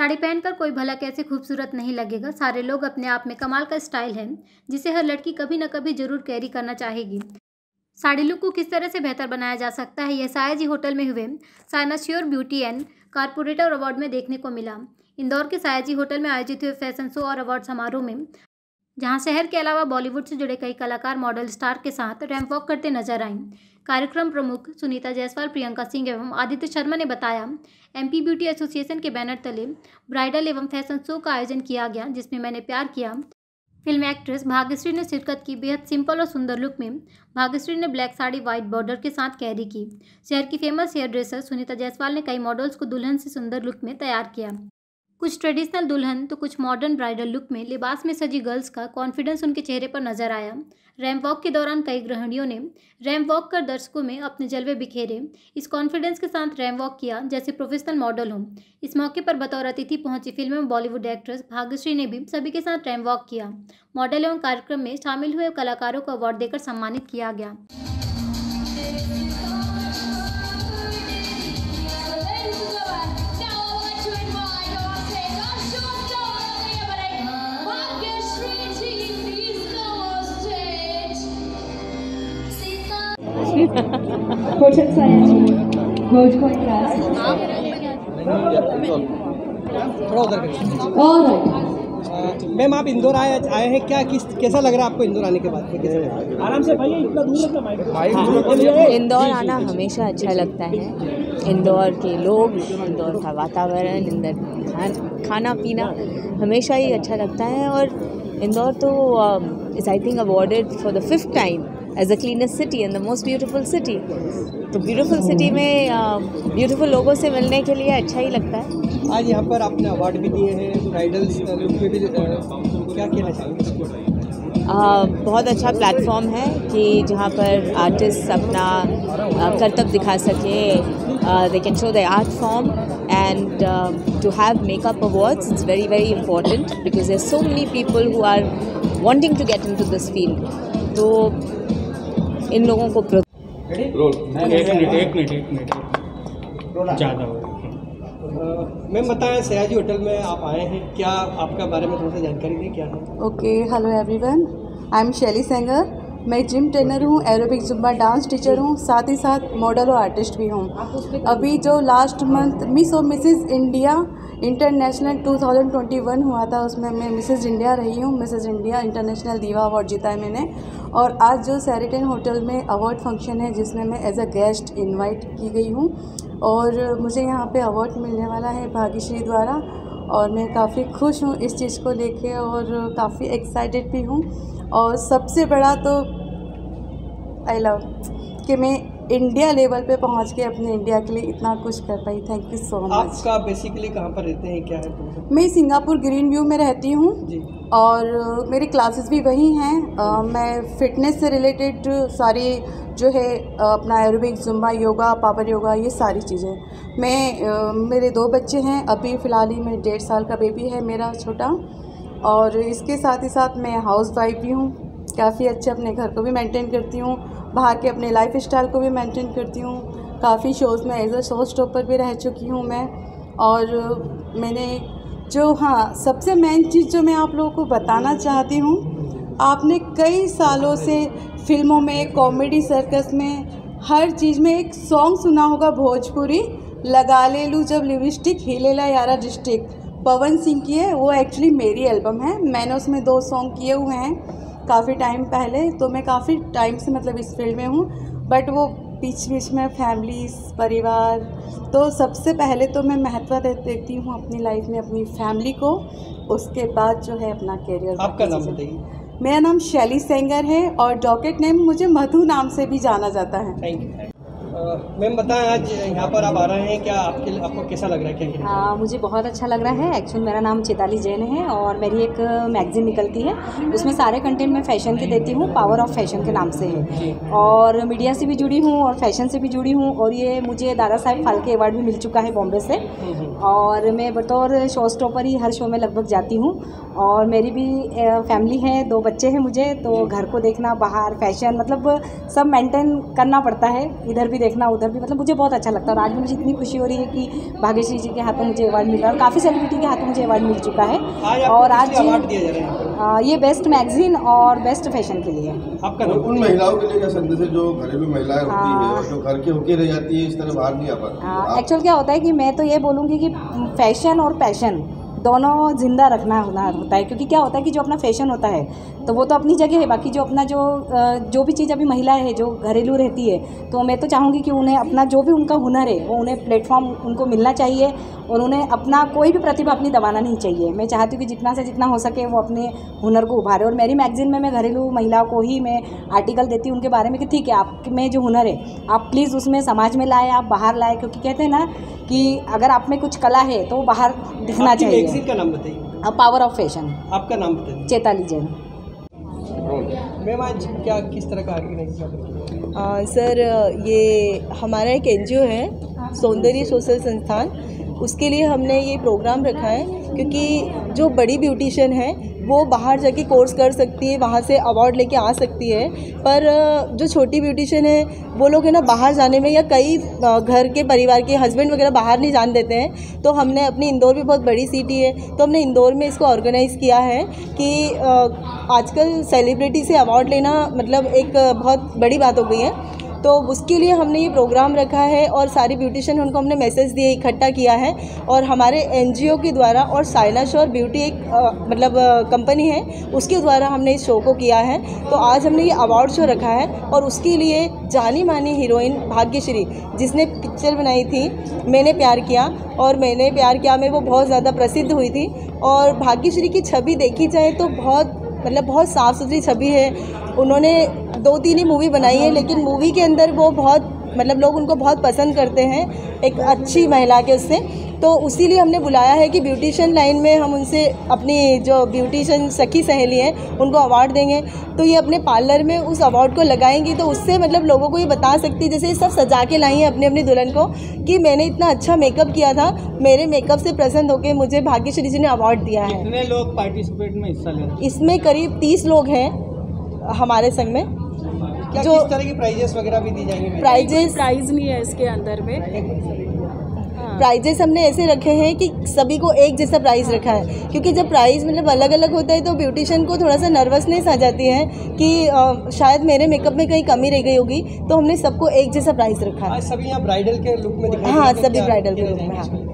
साड़ी पहनकर कोई भला कैसे खूबसूरत नहीं लगेगा। सारे लोग अपने आप में कमाल का स्टाइल है, जिसे हर लड़की कभी न कभी ज़रूर कैरी करना चाहेगी। साड़ी लुक को किस तरह से बेहतर बनाया जा सकता है, यह सायाजी होटल में हुए signature beauty and corporator award में देखने को मिला। इंदौर के सायाजी होटल में आयोजित हुए फ़ैशन शो और अवार्ड समारोह में, जहाँ शहर के अलावा बॉलीवुड से जुड़े कई कलाकार मॉडल स्टार के साथ रैंप वॉक करते नज़र आए कार्यक्रम प्रमुख सुनीता जायसवाल, प्रियंका सिंह एवं आदित्य शर्मा ने बताया। एमपी ब्यूटी एसोसिएशन के बैनर तले ब्राइडल एवं फ़ैशन शो का आयोजन किया गया, जिसमें मैंने प्यार किया। फ़िल्म एक्ट्रेस भाग्यश्री ने शिरकत की बेहद सिंपल और सुंदर लुक में। भाग्यश्री ने ब्लैक साड़ी, व्हाइट बॉर्डर के साथ कैरी की। शहर की famous hair dresser Sunita Jaiswal ने कई मॉडल्स को दुल्हन से सुंदर लुक में तैयार किया। कुछ ट्रेडिशनल दुल्हन तो कुछ मॉडर्न ब्राइडल लुक में लिबास में सजी गर्ल्स का कॉन्फिडेंस उनके चेहरे पर नज़र आया। रैम्प वॉक के दौरान कई ग्रहणियों ने रैम्प वॉक कर दर्शकों में अपने जलवे बिखेरे। इस कॉन्फिडेंस के साथ रैम्प वॉक किया, जैसे प्रोफेशनल मॉडल हों। इस मौके पर बतौर अतिथि पहुँची फ़िल्म में बॉलीवुड एक्ट्रेस भाग्यश्री ने भी सभी के साथ रैम्प वॉक किया। मॉडल एवं कार्यक्रम में शामिल हुए कलाकारों को अवार्ड देकर सम्मानित किया गया। मैम आप इंदौर आए आए हैं क्या? किस कैसा लग रहा है आपको इंदौर आने के बाद? है? आराम से भाई इतना दूर रखना माइक। इंदौर आना हमेशा अच्छा लगता है। इंदौर के लोग इंदौर का वातावरण इंदौर खान खाना पीना हमेशा ही अच्छा लगता है। और इंदौर तो is I think awarded for the fifth time as a cleanest city and the most beautiful city तो ब्यूटीफुल सिटी में ब्यूटीफुल लोगों से मिलने के लिए अच्छा ही लगता है। आज यहाँ पर आपने अवार्ड भी दिए हैं ब्राइडल्स में भी क्या कहना चाहेंगे? आ, बहुत अच्छा प्लेटफॉर्म है कि जहाँ पर आर्टिस्ट अपना आ, करतब दिखा सके। They can show the art form and to have makeup awards it's very very important because there so many people who are wanting to get into this field तो इन लोगों को प्रो- रोल एक मिनट एक मिनट एक मिनट। ज़्यादा मैम बताएँ सयाजी होटल में आप आए हैं। क्या आपका बारे में थोड़ा सा जानकारी दें? क्या है? Okay hello everyone I am Shaily Sengar मैं जिम ट्रेनर हूँ एरोबिक जुम्बा डांस टीचर हूँ साथ ही साथ मॉडल और आर्टिस्ट भी हूँ। अभी जो लास्ट मंथ मिस और मिसेस इंडिया इंटरनेशनल 2021 हुआ था, उसमें मैं मिसेज इंडिया रही हूँ Mrs India international diva award जीता है मैंने। और आज जो सैरिटन होटल में अवार्ड फ़ंक्शन है, जिसमें मैं एज अ गेस्ट इनवाइट की गई हूँ, और मुझे यहाँ पे अवार्ड मिलने वाला है भाग्यश्री द्वारा, और मैं काफ़ी खुश हूँ इस चीज़ को लेके और काफ़ी एक्साइटेड भी हूँ। और सबसे बड़ा तो आई लव कि मैं इंडिया लेवल पे पहुँच के अपने इंडिया के लिए इतना कुछ कर पाई। थैंक यू सो मच आपका बेसिकली कहाँ पर रहते हैं? क्या है मैं सिंगापुर ग्रीन व्यू में रहती हूँ और मेरी क्लासेस भी वही हैं। मैं फिटनेस से रिलेटेड सारी जो है अपना aerobic Zumba yoga power yoga ये सारी चीज़ें। मैं मेरे दो बच्चे हैं। अभी फ़िलहाल ही में डेढ़ साल का बेबी है मेरा छोटा। और इसके साथ ही साथ मैं हाउस वाइफ भी हूँ। काफ़ी अच्छे अपने घर को भी मेंटेन करती हूँ, बाहर के अपने लाइफ स्टाइल को भी मेंटेन करती हूँ। काफ़ी शोज़ में एज अ शो स्टॉपर भी रह चुकी हूँ मैं। और मैंने जो हाँ सबसे मेन चीज़ जो मैं आप लोगों को बताना चाहती हूँ, आपने कई सालों से फ़िल्मों में कॉमेडी सर्कस में, हर चीज़ में एक सॉन्ग सुना होगा भोजपुरी, लगा ले लूँ जब लिपस्टिक हिलेला यारा डिस्ट्रिक्ट पवन सिंह की है, वो एक्चुअली मेरी एल्बम है। मैंने उसमें दो सॉन्ग किए हुए हैं। काफ़ी टाइम पहले तो मैं काफ़ी टाइम से मतलब इस फ़ील्ड में हूँ बट वो बीच बीच में फैमिलीज़ परिवार तो सबसे पहले तो मैं महत्व दे देती हूँ अपनी लाइफ में अपनी फैमिली को उसके बाद जो है अपना करियर आपका नाम बताइए। मेरा नाम शैली सेंगर है और डॉकेट नेम मुझे मधु नाम से भी जाना जाता है। थैंक यू मैम, बताएँ आज यहाँ पर आप आ रहे हैं, क्या आपके आपको कैसा लग रहा है, क्या हाँ मुझे बहुत अच्छा लग रहा है। एक्चुअल मेरा नाम चेताली जैन है और मेरी एक मैगज़ीन निकलती है। उसमें सारे कंटेंट मैं फ़ैशन के देती हूँ पावर ऑफ़ फ़ैशन के नाम से। है और मीडिया से भी जुड़ी हूँ और फ़ैशन से भी जुड़ी हूँ और ये मुझे दादा साहब फालके अवार्ड भी मिल चुका है बॉम्बे से। और मैं बतौर शो स्टॉपर ही हर शो में लगभग जाती हूँ। और मेरी भी फैमिली है, दो बच्चे हैं मुझे तो घर को देखना, बाहर फ़ैशन मतलब सब मेंटेन करना पड़ता है। इधर भी देखना देखना उधर भी मतलब मुझे बहुत अच्छा लगता है और आज भी मुझे इतनी खुशी हो रही है कि भाग्यश्री जी के हाथों मुझे अवार्ड मिल रहा है और काफ़ी सेलिब्रिटी के हाथों मुझे अवार्ड मिल चुका है। और आज है? ये बेस्ट मैगजीन और बेस्ट फ़ैशन के लिए। आपका उन महिलाओं के लिए क्या संदेश है? जो घरेलू महिलाएँ होती है हाँ। और जो घर की होके रह जाती है इस तरह बाहर नहीं आ पाती। एक्चुअल क्या होता है कि मैं तो ये बोलूँगी कि फ़ैशन और पैशन दोनों ज़िंदा रखना होता है क्योंकि क्या होता है कि जो अपना फ़ैशन होता है तो वो तो अपनी जगह है बाकी जो अपना जो जो भी चीज़ अभी महिलाएँ है जो घरेलू रहती है तो मैं तो चाहूँगी कि उन्हें अपना जो भी उनका हुनर है वो उन्हें प्लेटफॉर्म उनको मिलना चाहिए और उन्हें अपना कोई भी प्रतिभा अपनी दबाना नहीं चाहिए। मैं चाहती हूँ कि जितना से जितना हो सके वो अपने हुनर को उभारे और मेरी मैगजीन में मैं घरेलू महिलाओं को ही मैं आर्टिकल देती हूँ उनके बारे में कि ठीक है आप में जो हुनर है आप प्लीज़ उसमें समाज में लाए आप बाहर लाए क्योंकि कहते हैं ना कि अगर आप में कुछ कला है तो वो बाहर दिखना चाहिए। मैगजीन का नाम बताइए? पावर ऑफ़ फ़ैशन आपका नाम बताइए। चेताली जैन। मैम आज क्या किस तरह का ऑर्गेनाइज सर ये हमारा एक एनजीओ है सौंदर्य सोशल संस्थान। उसके लिए हमने ये प्रोग्राम रखा है क्योंकि जो बड़ी ब्यूटिशियन है, वो बाहर जाके कोर्स कर सकती है, वहाँ से अवार्ड लेके आ सकती है। पर जो छोटी ब्यूटिशियन है, वो लोग है ना बाहर जाने में या कई घर के परिवार के हस्बैंड वगैरह बाहर नहीं जान देते हैं। तो हमने अपनी इंदौर भी बहुत बड़ी सिटी है तो हमने इंदौर में इसको ऑर्गेनाइज़ किया है कि आजकल सेलिब्रिटी से अवार्ड लेना मतलब एक बहुत बड़ी बात हो गई है। तो उसके लिए हमने ये प्रोग्राम रखा है और सारी ब्यूटिशियन उनको हमने मैसेज दिए इकट्ठा किया है। और हमारे एनजीओ के द्वारा और साइना और ब्यूटी एक अ, मतलब कंपनी है उसके द्वारा हमने इस शो को किया है। तो आज हमने ये अवार्ड शो रखा है और उसके लिए जानी मानी हीरोइन भाग्यश्री जिसने पिक्चर बनाई थी मैंने प्यार किया और मैंने प्यार किया में वो बहुत ज़्यादा प्रसिद्ध हुई थी। और भाग्यश्री की छवि देखी जाए तो बहुत मतलब बहुत साफ़ सुथरी छवि है। उन्होंने दो तीन ही मूवी बनाई है लेकिन मूवी के अंदर वो बहुत मतलब लोग उनको बहुत पसंद करते हैं एक अच्छी महिला के उससे। तो उसी लिए हमने बुलाया है कि ब्यूटिशियन लाइन में हम उनसे अपनी जो ब्यूटिशियन सखी सहेली हैं उनको अवार्ड देंगे। तो ये अपने पार्लर में उस अवार्ड को लगाएँगी तो उससे मतलब लोगों को ये बता सकती है जैसे ये सब सजा के लाई हैं अपनी अपनी दुल्हन को कि मैंने इतना अच्छा मेकअप किया था मेरे मेकअप से प्रसन्न होकर मुझे भाग्यश्री जी ने अवार्ड दिया है। कितने लोग पार्टिसिपेट में हिस्सा ले इसमें करीब तीस लोग हैं हमारे संग में। क्या जो- किस तरह की प्राइजेस वगैरह भी दी जाएँगी प्राइजेस प्राइज नहीं है इसके अंदर में। प्राइजेस हमने ऐसे रखे हैं कि सभी को एक जैसा प्राइस रखा है। क्योंकि जब प्राइस मतलब अलग अलग होता है तो ब्यूटिशियन को थोड़ा सा नर्वसनेस आ जाती है कि अ, शायद मेरे मेकअप में कहीं कमी रह गई होगी तो हमने सबको एक जैसा प्राइस रखा। है सभी यहाँ ब्राइडल के लुक में हाँ हैं। सभी ब्राइडल के रूप में हाँ?